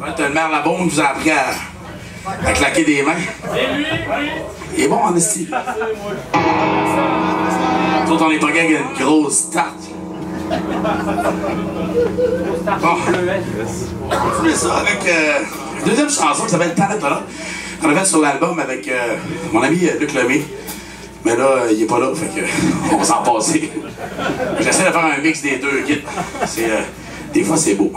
Ouais, T'as le maire Labonde qui vous a appris à, claquer des mains. Il est bon en esti. Nous autres, on est pas avec une grosse tarte. Bon. On ça avec euh, une deuxième chanson qui s'appelle Talent Talent. On avait sur l'album avec euh, mon ami Luc Lemay. Mais là, il est pas là, fait que on s'en passer. J'essaie de faire un mix des deux kits. Euh, des fois, c'est beau.